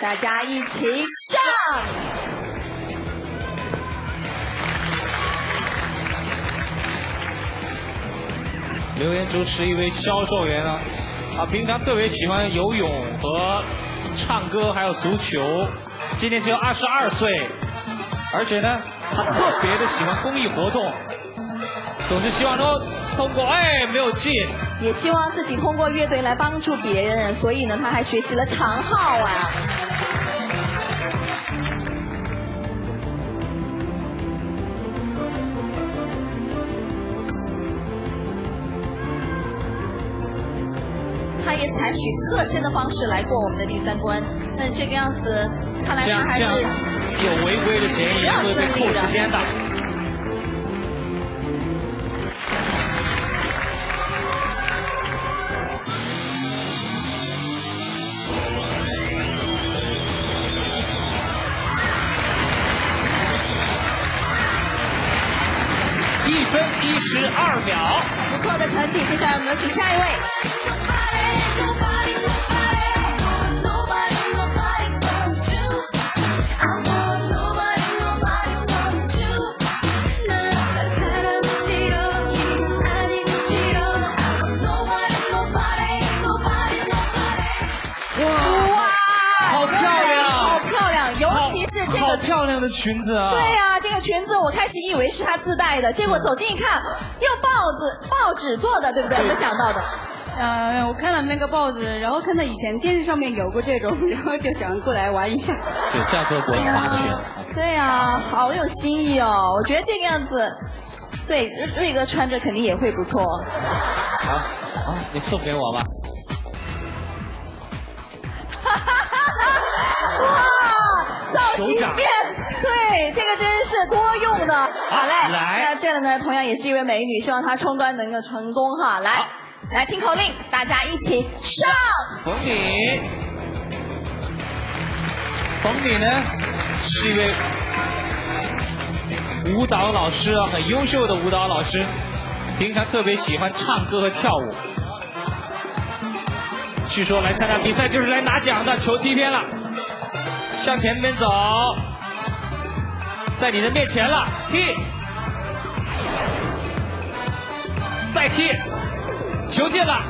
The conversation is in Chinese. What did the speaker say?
大家一起上！刘彦竹是一位销售员啊，啊，平常特别喜欢游泳和唱歌，还有足球。今年只有二十二岁，而且呢，他特别的喜欢公益活动，总是希望说通过哎没有进，也希望自己通过乐队来帮助别人，所以呢，他还学习了长号啊。他也采取侧身的方式来过我们的第三关，那这个样子看来他还是有违规的嫌疑，会被扣时间的。一十二秒，不错的成绩。接下来我们有请下一位。个漂亮的裙子啊！对呀、这个裙子我开始以为是他自带的，结果走近一看，用报纸报纸做的，对不对？没想到的。呃，我看了那个报纸，然后看到以前电视上面有过这种，然后就想过来玩一下。对，叫做文化圈。对呀、好有新意哦！我觉得这个样子，对瑞瑞哥穿着肯定也会不错。好，好，你送给我吧。哇，造型酋长变，对，这个真是多用的。好嘞，来那这里呢，同样也是一位美女，希望她冲关能够成功哈。来，来听口令，大家一起上。冯敏，冯敏呢是一位舞蹈老师啊，很优秀的舞蹈老师，平常特别喜欢唱歌和跳舞。据说来参加比赛就是来拿奖的，球踢偏了，向前面走，在你的面前了，踢，再踢，球进了，